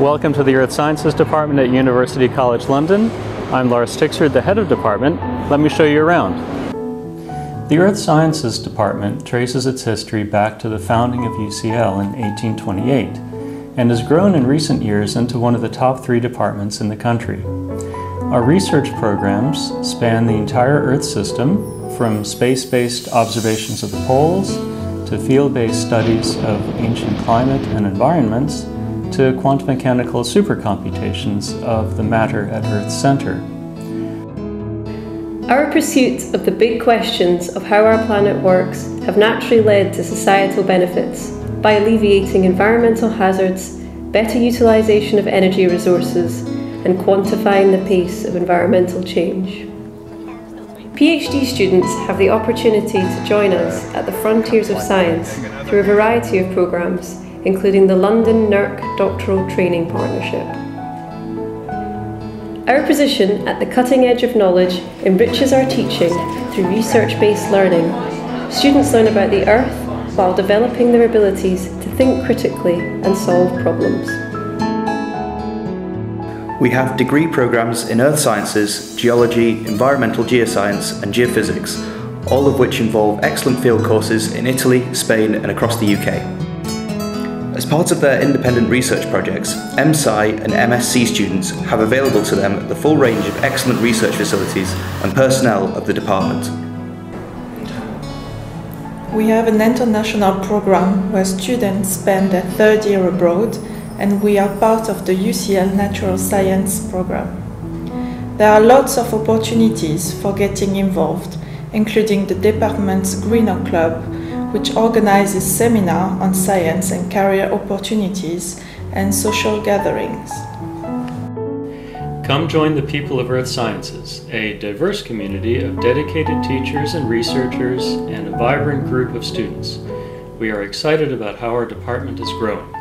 Welcome to the Earth Sciences Department at University College London. I'm Lars Stixrude, the head of department. Let me show you around. The Earth Sciences Department traces its history back to the founding of UCL in 1828 and has grown in recent years into one of the top three departments in the country. Our research programs span the entire Earth system, from space-based observations of the poles to field-based studies of ancient climate and environments to quantum mechanical supercomputations of the matter at Earth's center. Our pursuit of the big questions of how our planet works have naturally led to societal benefits by alleviating environmental hazards, better utilisation of energy resources, and quantifying the pace of environmental change. PhD students have the opportunity to join us at the frontiers of science through a variety of programmes including the London NERC Doctoral Training Partnership. Our position at the cutting edge of knowledge enriches our teaching through research-based learning. Students learn about the Earth while developing their abilities to think critically and solve problems. We have degree programs in earth sciences, geology, environmental geoscience and geophysics, all of which involve excellent field courses in Italy, Spain and across the UK. As part of their independent research projects, MSci and MSc students have available to them the full range of excellent research facilities and personnel of the department. We have an international program where students spend their third year abroad and we are part of the UCL Natural Science program. There are lots of opportunities for getting involved, including the department's Greenough Club, which organizes seminars on science and career opportunities and social gatherings. Come join the people of Earth Sciences, a diverse community of dedicated teachers and researchers and a vibrant group of students. We are excited about how our department is growing.